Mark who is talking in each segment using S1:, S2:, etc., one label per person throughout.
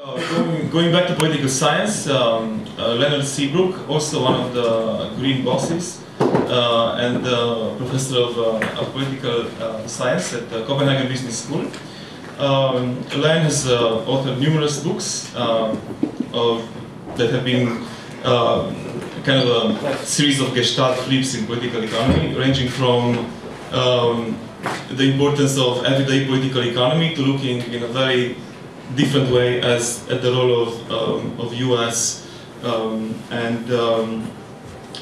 S1: Uh, going, going back to political science, um, uh, Leonard Seabrooke, also one of the green bosses, uh, and professor of, uh, of political uh, science at the Copenhagen Business School. Um, has authored numerous books of, that have been kind of a series of gestalt flips in political economy, ranging from um, the importance of everyday political economy to looking in a very different way as at the role of, um, of US um, and um,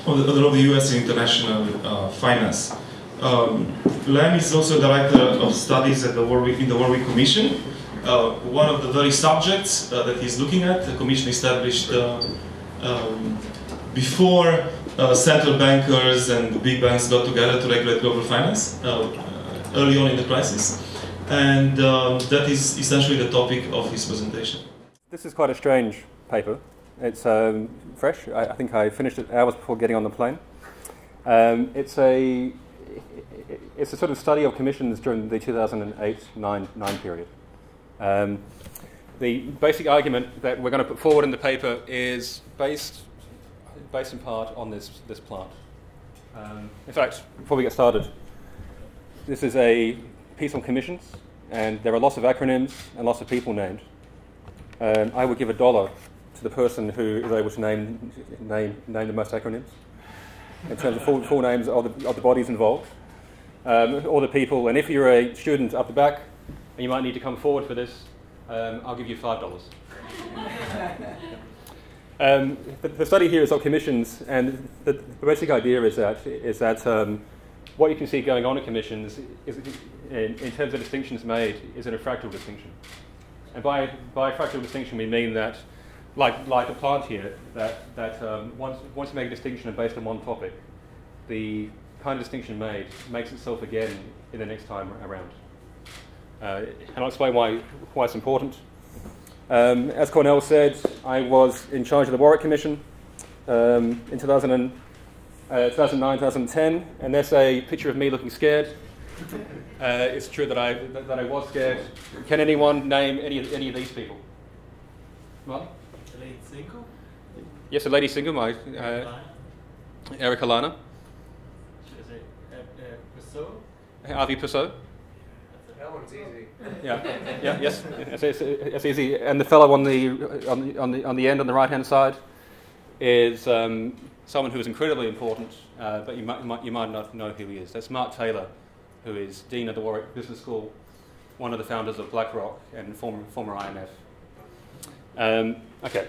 S1: of the, role of the US in international uh, finance. Um, Len is also director of studies at the Warwick, in the Warwick Commission. Uh, one of the very subjects uh, that he's looking at, the commission established uh, um, before uh, central bankers and big banks got together to regulate global finance uh, early on in the crisis and um, that is essentially the topic of his presentation.
S2: This is quite a strange paper. It's um, fresh. I, I, think I finished it hours before getting on the plane. Um, it's a it's a sort of study of commissions during the 2008-9 period. Um, the basic argument that we're going to put forward in the paper is based based in part on this this plant. Um, in fact, before we get started, this is a piece on commissions, and there are lots of acronyms and lots of people named. Um, I would give a dollar to the person who is able to name, name, name the most acronyms in terms of full, full names of the, of the bodies involved, um, or the people. And if you're a student up the back and you might need to come forward for this, um, I'll give you $5. Um, the, the, study here is on commissions, and the, the, basic idea is that, is that um, what you can see going on in commissions is, in, in, terms of distinctions made is a fractal distinction. And by, by fractal distinction, we mean that, like, like a plant here, that, that um, once, once you make a distinction based on one topic, the kind of distinction made makes itself again in the next time around. Uh, and I'll explain why, why it's important. Um, as Cornell said, I was in charge of the Warwick Commission um, in 2000 and, uh, 2009, 2010, and there's a picture of me looking scared. Uh, it's true that I, that, that, I was scared. Can anyone name any, any of these people?
S3: Well? A lady single?
S2: Yes, a lady single, my, uh, Erica Lana.
S3: Is it uh, uh,
S2: Avi Persaud.
S4: That one's easy.
S2: Yeah, yeah, yes, it's, it's, it's, easy. And the fellow on the, on the, on the, on the end, on the right hand side, is um, someone who is incredibly important, uh, but you might, you might, you might not know who he is. That's Mark Taylor who is Dean of the Warwick Business School, one of the founders of BlackRock and former, former IMF. Um, okay.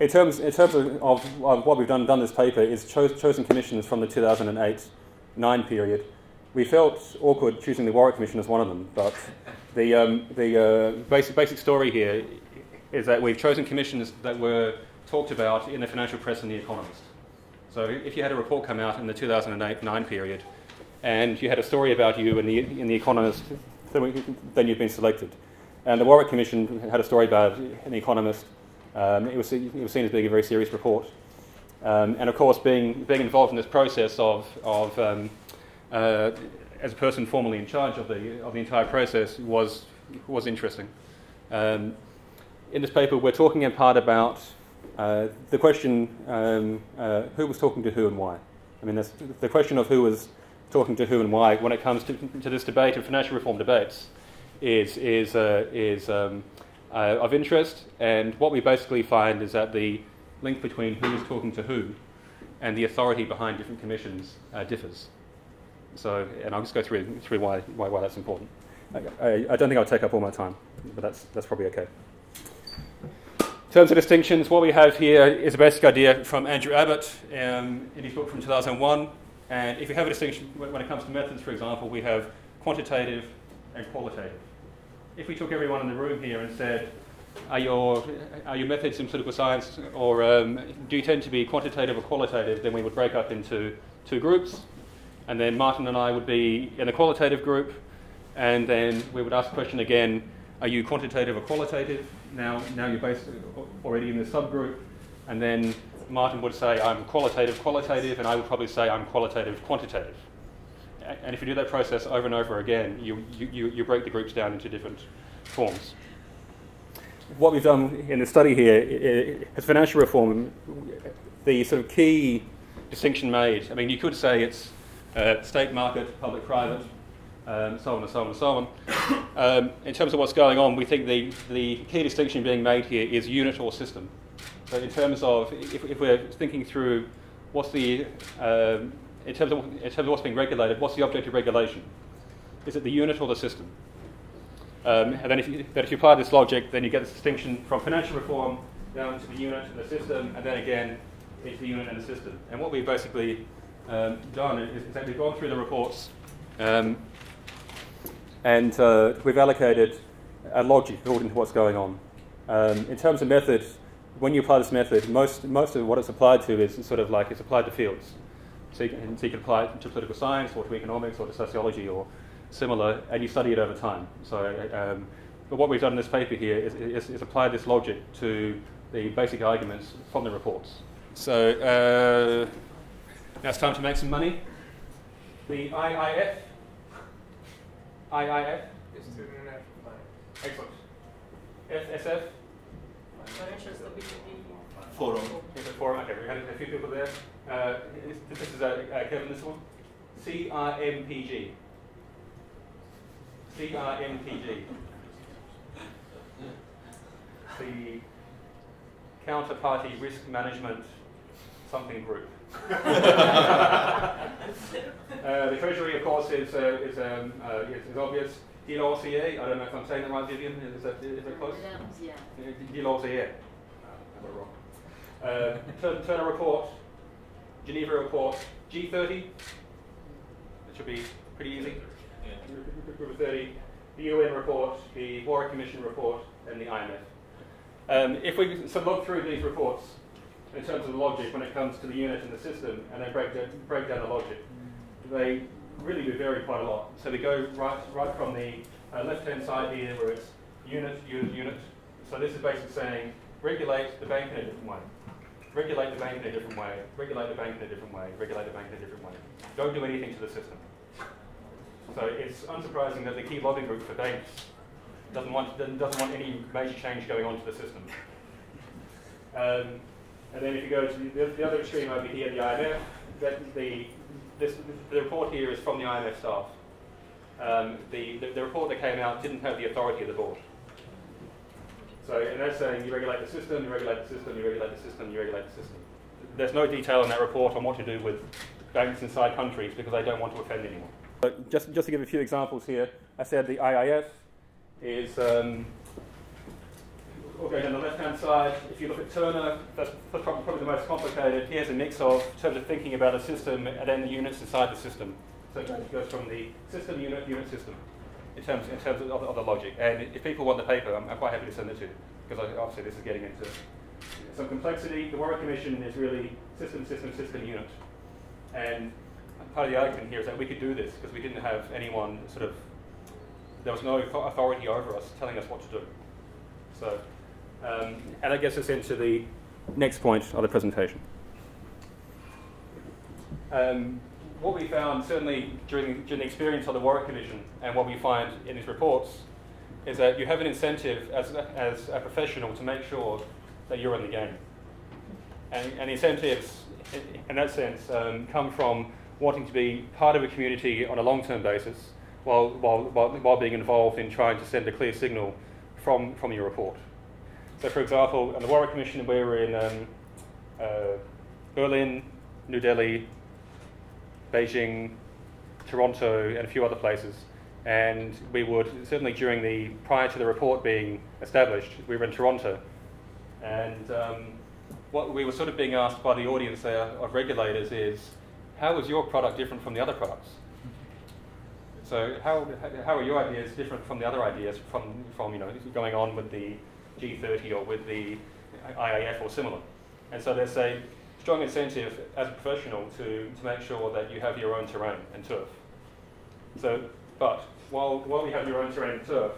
S2: In terms, in terms of, of, of, what we've done, done this paper is cho- chosen commissions from the 2008-9 period. We felt awkward choosing the Warwick Commission as one of them, but the, um, the uh, basic, basic story here is that we've chosen commissions that were talked about in the financial press and The Economist. So if you had a report come out in the 2008-9 period, and you had a story about you in the, in the Economist, then you've been selected. And the Warwick Commission had a story about the Economist. Um, it, was, it was seen as being a very serious report. Um, and of course, being, being involved in this process of, of um, uh, as a person formally in charge of the, of the entire process was, was interesting. Um, in this paper, we're talking in part about uh, the question um, uh, who was talking to who and why. I mean, the question of who was talking to who and why when it comes to, to this debate and financial reform debates is, is, uh, is um, uh, of interest. And what we basically find is that the link between who is talking to who and the authority behind different commissions uh, differs. So, and I'll just go through, through why, why, why that's important. I, I, don't think I'll take up all my time, but that's, that's probably okay. Terms of distinctions, what we have here is a basic idea from Andrew Abbott um, in his book from 2001. And if you have a distinction when it comes to methods, for example, we have quantitative and qualitative. If we took everyone in the room here and said, are your, are your methods in political science, or um, do you tend to be quantitative or qualitative, then we would break up into two groups. And then Martin and I would be in the qualitative group, and then we would ask the question again, are you quantitative or qualitative? Now, now you're basically already in the subgroup, and then Martin would say I'm qualitative qualitative, and I would probably say I'm qualitative quantitative. And if you do that process over and over again, you, you, you break the groups down into different forms. what we've done in the study here is financial reform. The sort of key distinction made. I mean, you could say it's uh, state market, public private, um, so on and so on and so on. Um, in terms of what's going on, we think the, the key distinction being made here is unit or system. So in terms of, if, if we're thinking through what's the, um, in, terms of, in terms of what's being regulated, what's the object of regulation? Is it the unit or the system? Um, and then if, you, if you apply this logic, then you get this distinction from financial reform down to the unit and the system, and then again into the unit and the system. And what we've basically um, done is, is, that we've gone through the reports um, and uh, we've allocated a logic according to what's going on. Um, in terms of method, when you apply this method, most, most of what it's applied to is sort of like it's applied to fields. So you, can, so you can apply it to political science or to economics or to sociology or similar, and you study it over time. So, um, but what we've done in this paper here is, is, is apply this logic to the basic arguments from the reports. So uh, now it's time to make some money. The IIF IIF?
S4: Student International Planning.
S2: Excellent. FSF?
S5: Financial Stability
S1: Forum.
S2: Is it forum? Okay, we had a few people there. Uh, is, this is uh, uh, Kevin, this one. CRMPG. CRMPG. The Counterparty Risk Management Something Group. Uh, the Treasury, of course, is, uh, is, um, uh, is, is obvious. DLOCA, I don't know if I'm saying that right, Vivian. Is that, is that close?
S5: Yeah.
S2: DLOCA. I got it wrong. Uh, Turner Report, Geneva Report, G30. It should be pretty easy. Group of 30. The UN report, the Warwick Commission report, and the IMF. Um, if we so look through these reports in terms of the logic when it comes to the unit and the system, and then break down, break down the logic, they really do vary quite a lot. So they go right, right from the uh, left-hand side here where it's unit, unit, unit. So this is basically saying regulate the bank in a different way. Regulate the bank in a different way. Regulate the bank in a different way. Regulate the bank in a different way. Don't do anything to the system. So it's unsurprising that the key lobbying group for banks doesn't want, doesn't want any major change going on to the system. Um, and then if you go to the, the other extreme over here, the IMF, that the this, the report here is from the IMF staff. Um, the, the, the, report that came out didn't have the authority of the board. So, and that's saying you regulate the system, you regulate the system, you regulate the system, you regulate the system. There's no detail in that report on what to do with banks inside countries because they don't want to offend anyone. But just, just to give a few examples here, I said the IIF is um, Okay, on the left-hand side, if you look at Turner, that's probably the most complicated. Here's a mix of, terms of thinking about a system and then the units inside the system. So it goes from the system, unit, unit, system, in terms, in terms of, of the logic. And if people want the paper, I'm, I'm quite happy to send it to you, because obviously this is getting into some complexity. The Warwick Commission is really system, system, system, unit. And part of the argument here is that we could do this because we didn't have anyone sort of, there was no authority over us telling us what to do. So um, and that gets us into the next point of the presentation. Um, what we found, certainly during, during the experience of the Warwick Commission, and what we find in these reports, is that you have an incentive as, as a professional to make sure that you're in the game. And, and the incentives, in that sense, um, come from wanting to be part of a community on a long-term basis, while, while, while, while being involved in trying to send a clear signal from, from your report. So, for example, on the Warwick Commission, we were in um, uh, Berlin, New Delhi, Beijing, Toronto, and a few other places. And we would, certainly during the, prior to the report being established, we were in Toronto. And um, what we were sort of being asked by the audience there of regulators is, how is your product different from the other products? So how, how are your ideas different from the other ideas from, from you know, going on with the G30 or with the IIF or similar. And so there's a strong incentive as a professional to, to make sure that you have your own terrain and turf. So, but while, while we have your own terrain and turf,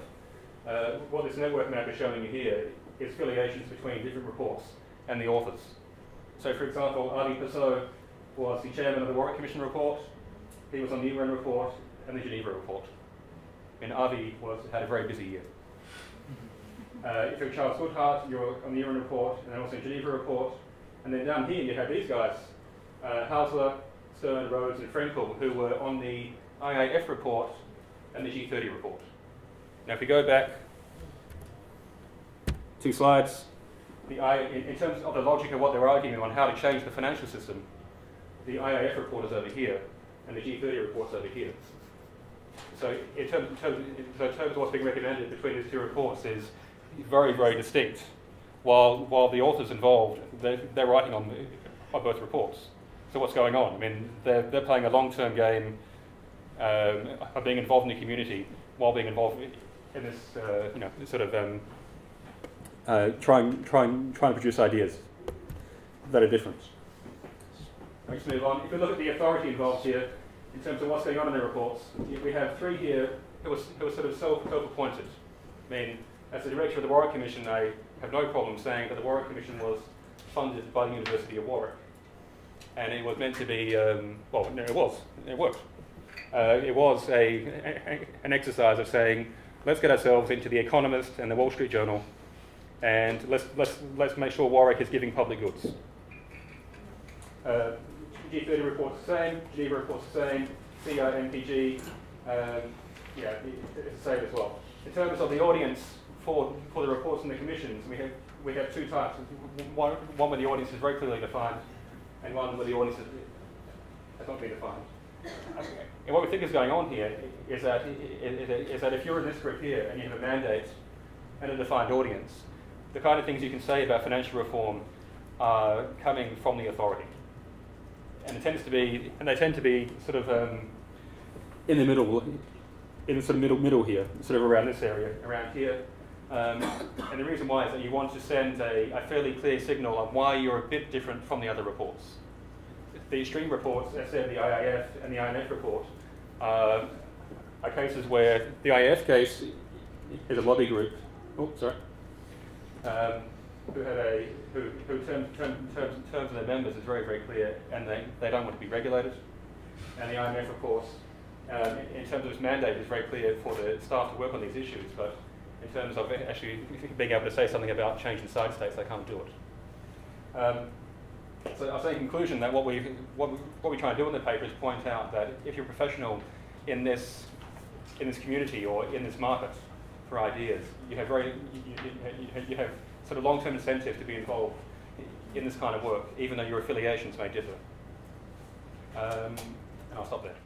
S2: uh, what this network map is showing you here is affiliations between different reports and the authors. So for example, Avi Persaud was the chairman of the Warwick Commission report, he was on the UN report and the Geneva report. And Avi was, had a very busy year. Uh, if you're Charles Goodhart, you're on the UN report, and then also Geneva report. And then down here you have these guys, uh, Hausler, Stern, Rhodes, and Frenkel, who were on the IIF report and the G30 report. Now, if we go back two slides, the I, in, in, terms of the logic of what they're arguing on how to change the financial system, the IIF report is over here, and the G30 report is over here. So in terms, in terms, in terms of what's being recommended between these two reports is very, very distinct. While, while the authors involved, they're, they're writing on, on both reports. So what's going on? I mean, they're, they're playing a long-term game um, of being involved in the community while being involved in this, uh, you know, sort of um, uh, trying, trying, trying to produce ideas that are different. Let's move on. If we look at the authority involved here, in terms of what's going on in the reports, we have three here who were, who are sort of self, self-appointed. I mean, as the director of the Warwick Commission, I have no problem saying that the Warwick Commission was funded by the University of Warwick. And it was meant to be, um, well, no, it was, it worked. Uh, it was a, a, an exercise of saying, let's get ourselves into The Economist and the Wall Street Journal, and let's, let's, let's make sure Warwick is giving public goods. Uh, G30 reports the same, Geneva reports the same, CIMPG, um, yeah, it's the same as well. In terms of the audience for, for the reports and the commissions, we have, we have two types. One, one where the audience is very clearly defined, and one where the audience has not been defined. And what we think is going on here is that, is that if you're in this group here and you have a mandate and a defined audience, the kind of things you can say about financial reform are coming from the authority. And it tends to be, and they tend to be sort of um, in the middle, in the sort of middle, middle here, sort of around this area, around here. Um, and the reason why is that you want to send a, a fairly clear signal on why you're a bit different from the other reports. The extreme reports, as said, the IIF and the IMF report, uh, are cases where the IIF case is a lobby group. Oh, sorry um, who have a who, who term, terms, terms of their members is very very clear, and they, they don't want to be regulated. And the IMF, of course, um, in terms of its mandate, is very clear for the staff to work on these issues, but in terms of actually being able to say something about change in side states, they can't do it. Um, so I'll say in conclusion that what we, what, we, what we try and do in the paper is point out that if you're a professional in this, in this community or in this market, for ideas. You have very, you, you, you have sort of long-term incentive to be involved in this kind of work, even though your affiliations may differ. Um, and I'll stop there.